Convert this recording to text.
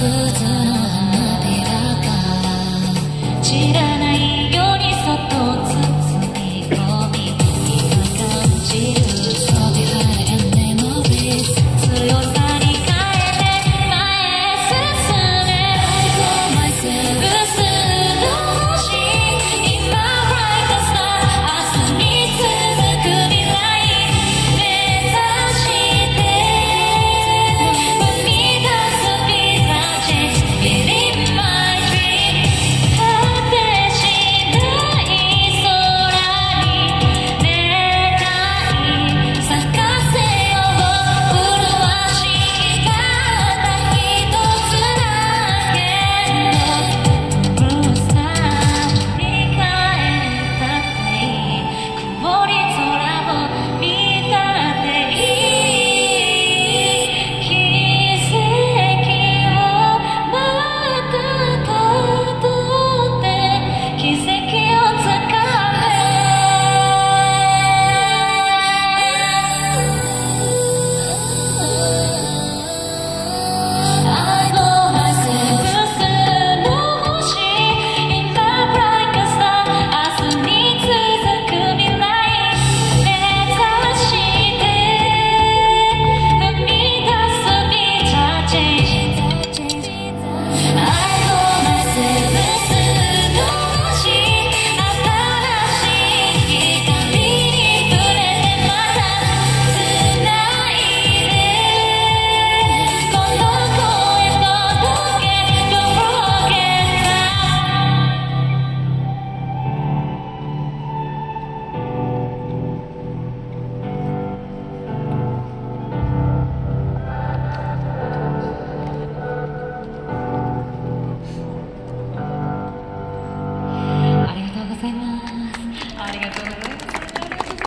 くずら